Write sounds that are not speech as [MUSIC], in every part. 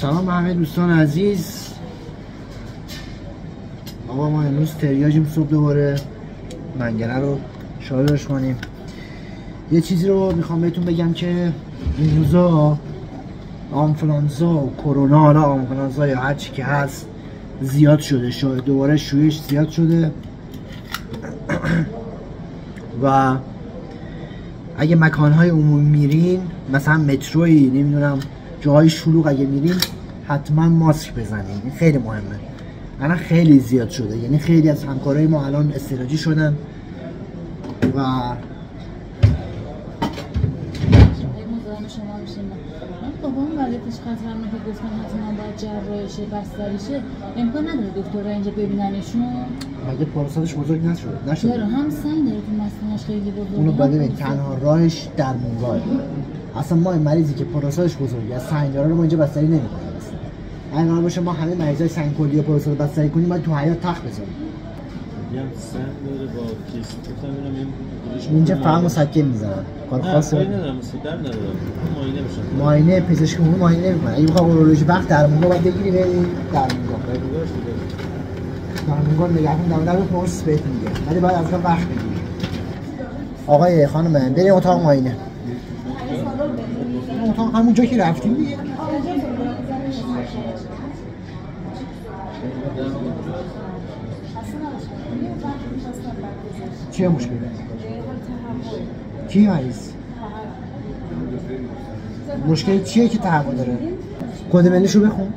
سلام همه دوستان عزیز. آقا ما امروز تریاجیم صبح دوباره منگره رو شارژ کنیم. یه چیزی رو می‌خوام بهتون بگم که این روزا آنفلانزا و کرونا حالا آنفلانزا یا هر چی که هست زیاد شده. شده دوباره شویش زیاد شده. [CLEARS THROAT] و اگه مکانهای عمومی میرین مثلا متروی نمی‌دونم جاهای شلوغ اگه میرین حتما ماسک بزنین این خیلی مهمه. الان خیلی زیاد شده. یعنی خیلی از همکارای ما الان استراجی شدن و بابام ولیتش خطرناکه که گفتن حتما باید جراحشه بستریشه. امکان نداره دکترها اینجا ببیننشون. مگه پاراسالش بزرگ نشد. نشد. هم سنگ داره تو اونو ببین بزرگه. تنها راهش درمونگاه اصلا ما این مریضی که پاراسالش بزرگه از سنگ داره رو ما اینجا بستری نمی‌کنیم. قرار باشه ما همه مریضای سنگ کلی و پاراسال بستری کنیم باید تو حیات تخت بذاریم میگم سن داره با کیس. گفتم اینم اینجا فهم مسکن می‌زنن. کار نه خاص ندارم مستقر ندارم معاینه میشم معاینه پزشک عمومی معاینه نمی‌کنه اگه بخوام اورولوژی وقت درمونگاه باید بگیری بری درمونگاه درمونگاه نگهبون دم در پرس بهت میگه. ولی باید از وقت بگیری آقای خانم بریم اتاق معاینه این اتاق همون جا که رفتیم دیگه. چیه مشکل کی مریض؟ مشکل چیه که تهوع داره؟ کد ملیشو بخون.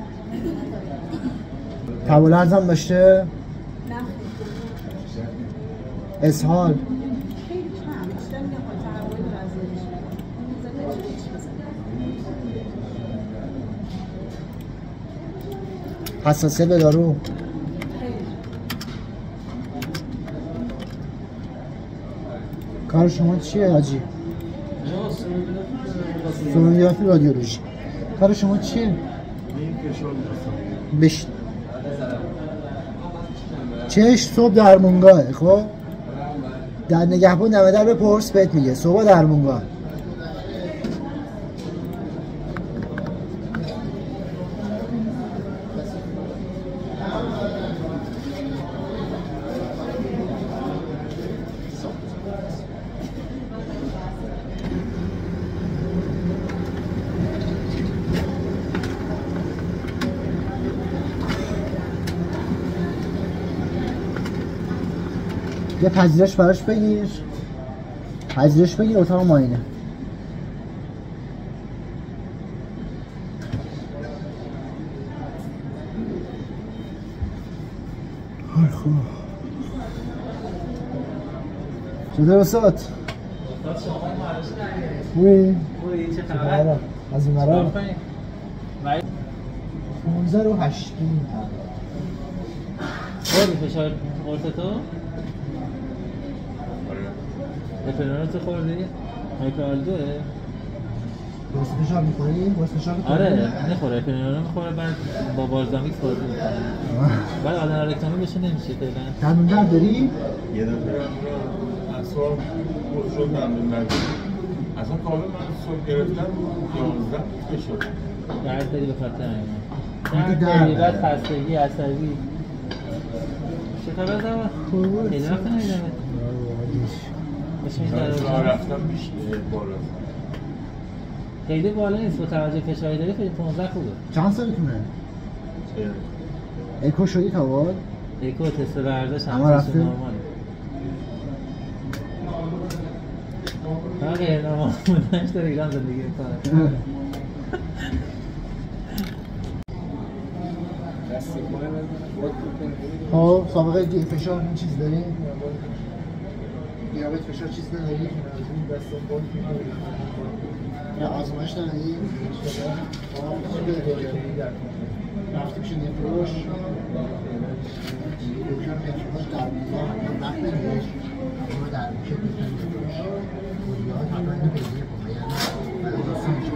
تهوع لرزم داشته؟ اسهال. حساسیت به دارو. کار شما چیه حاجی؟ سونوگرافی رادیولوژی کار شما چیه؟ بش چش صبح درمونگاه خب؟ در نگهبان دمه در بپرس بهت میگه. صبح درمونگاه. یه پذیرش براش بگیر پذیرش بگیر اتاق ماینه های خوب چطور استاد؟ خوبی؟ چه خبر؟ از این؟ خبر 15 رو 8 خوردی فشار تو؟ افرانات خوردی؟ هایپرالدوه؟ درست فشار می‌کنی؟ درست می‌کنی؟ آره نخوره افرانات می‌خوره بعد با بارزامیکس بازی می‌کنه بعد آدم رکتامی بشه نمیشه فعلا تمرین درد داری؟ یه دفعه اصلا خودشون تمرین نکردم اصلا کامل من صبح گرفتم 11 بشد درد داری به خاطر این خیلی درد درد داری بعد داره. خستگی عصبی چه خبر زمان؟ خیلی وقت ندیدمت الرحمن رفتم بیشتر بالا خیلی بالا نیست با توجه فشاری داری خیلی 15 خوبه چند سالتونه؟ چه؟ اکو شدی تا بود؟ اکو تست ورزش هم اما تست رفته؟ غیر نرمال بودنش داره ایران زندگی می‌کنه خب سابقه فشار این چیز داری؟ دیابت فشار چیز نداری؟ یا آزمایش نداری؟ رفتی پیش نفروش دکتر نفروش در بیزا وقت نمیدهش اما در دکتر نفروش گولیات حتما اینو پیگیری کن یعنی بعد آسان میشه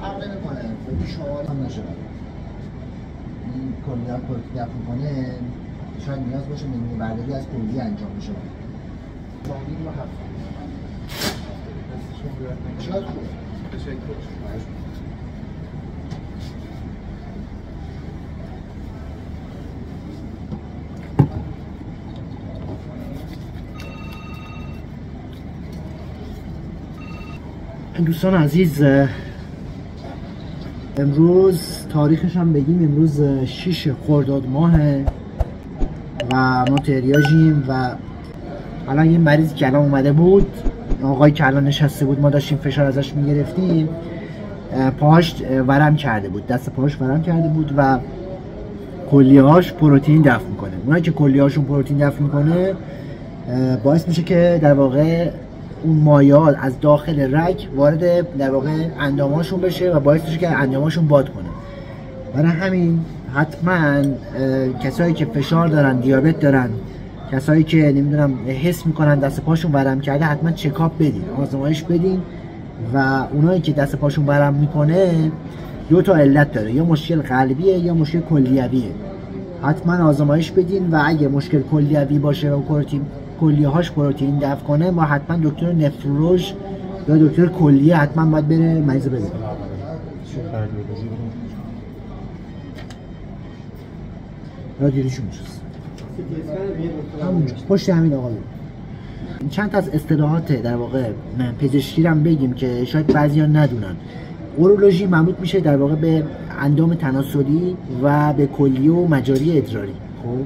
فرق نمی‌کنه ببین شما هم نشه کلیات پروتین دفع کنه شاید نیاز باشه نمونه برداری از کلی انجام بشه. خوب. دوستان عزیز امروز تاریخش هم بگیم امروز 6 خرداد ماهه و ما تریاجیم و الان یه مریض که الان اومده بود آقای که الان نشسته بود ما داشتیم فشار ازش می‌گرفتیم پاهاش ورم کرده بود دست پاهاش ورم کرده بود و کلیهاش پروتئین دفع می‌کنه. اونایی که کلیهاشون پروتئین دفع می‌کنه باعث میشه که در واقع اون مایات از داخل رگ وارد در واقع انداماشون بشه و باعث میشه که انداماشون باد کنه. برای همین حتما کسایی که فشار دارن دیابت دارن کسایی که نمی‌دونم حس می‌کنن دست پاشون ورم کرده حتما چکاپ بدین آزمایش بدین و اونایی که دست پاشون ورم می‌کنه دو تا علت داره یا مشکل قلبیه یا مشکل کلیویه. حتما آزمایش بدین و اگه مشکل کلیوی باشه و کلیه هاش پروتئین دفع کنه ما حتما دکتر نفرولوژ یا دکتر کلیه حتما باید بره مریض ببینه. رادیولیشون میشست. همونجا پشت همین آقا چند تا از اصطلاحات در واقع پزشکی هم بگیم که شاید بعضیا ندونن. اورولوژی مربوط میشه در واقع به اندام تناسلی و به کلیه و مجاری ادراری. خب؟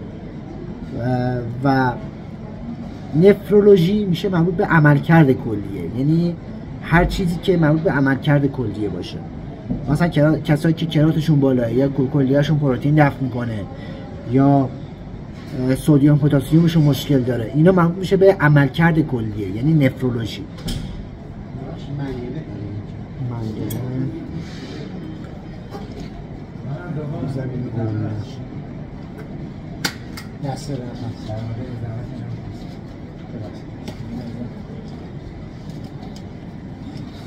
و نفرولوژی میشه مربوط به عملکرد کلیه. یعنی هر چیزی که مربوط به عملکرد کلیه باشه. مثلا کسایی که کراتشون بالاه یا کلیهشون پروتئین دفع می‌کنه یا سودیوم پتاسیمشون مشکل داره. اینا مربوط میشه به عملکرد کلیه یعنی نفرولوژی.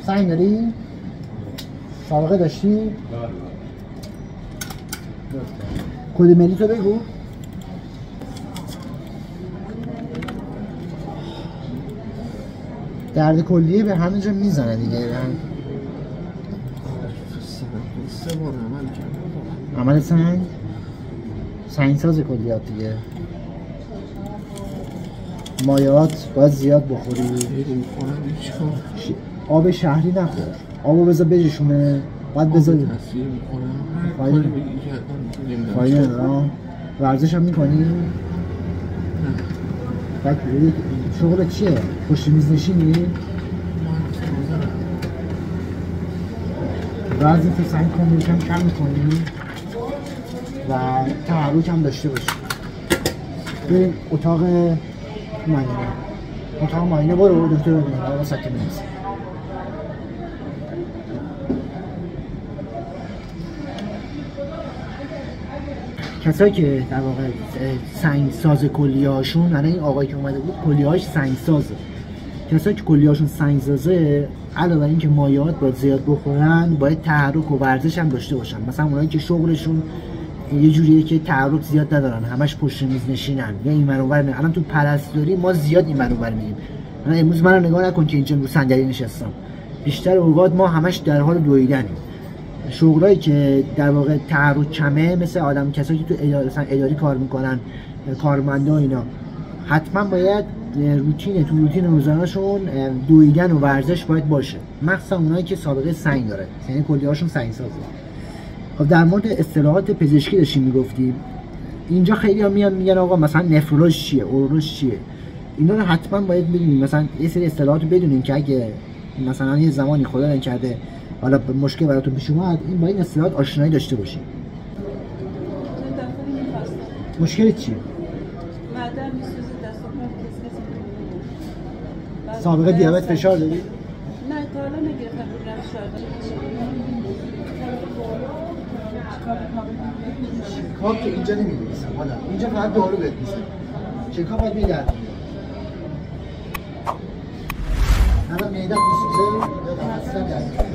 سعی داری؟ سابقه داشتی؟ کد ملی تو بگو. درد کلیه به همه جا می‌زنه دیگه. عمل سنگ سنگ؟ ساز کلیات دیگه. مایات باید زیاد بخوری. آب شهری نخور. آبو بذار بجشونه. باید بذار فایده- نداره ورزش هم می‌کنی؟ بعد شغل چیه؟ پشت میز نشینی؟ وزن تو سنگ کن یکم کم می‌کنی و تحرک هم داشته باشی. بریم اتاق اتاق معاینه برو دکتر کسایی که در واقع سنگ ساز کلیهاشون الان این آقایی که اومده بود کلیهاش سنگ سازه کسایی که کلیهاشون سنگ سازه علاوه بر اینکه مایات باید زیاد بخورن باید تحرک و ورزش هم داشته باشن. مثلا اونایی که شغلشون یه جوریه که تحرک زیاد ندارن. همش پشت میز نشینن. یا این ور اونور نه الان تو پرستاری ما زیاد این ور اونور میریم. الان امروز منو نگاه نکن که اینجا رو صندلی نشستم. بیشتر اوقات ما همش در حال دویدنیم. شغلایی که در واقع تحرک کمه مثل آدم کسایی که تو اداره, اداری کار می‌کنن کارمندا اینا. حتما باید روتین تو روتین روزانهشون دویدن و ورزش باید باشه. مخصوصا اونایی که سابقه سنگ داره. یعنی کلیهاشون سنگ سازه خب در مورد اصطلاحات پزشکی داشتیم می‌گفتیم. اینجا خیلی ها میان میگن آقا مثلا نفرولوژ چیه اورولوژ چیه؟ اینا رو حتما باید بدونیم. مثلا یه سری اصطلاحات بدونیم که اگه مثلا یه زمانی خدا نکرده حالا مشکل براتون پیش اومد این با این اصطلاحات آشنایی داشته باشیم. مشکل چیه سابقه دیابت فشار داری؟ نه تا حالا نگرفتم کاپ که اینجا نمی حالا اینجا فقط دارو بهت میسن شکاف باید میدن الان میدم. میسوزه یا دمستم یعنی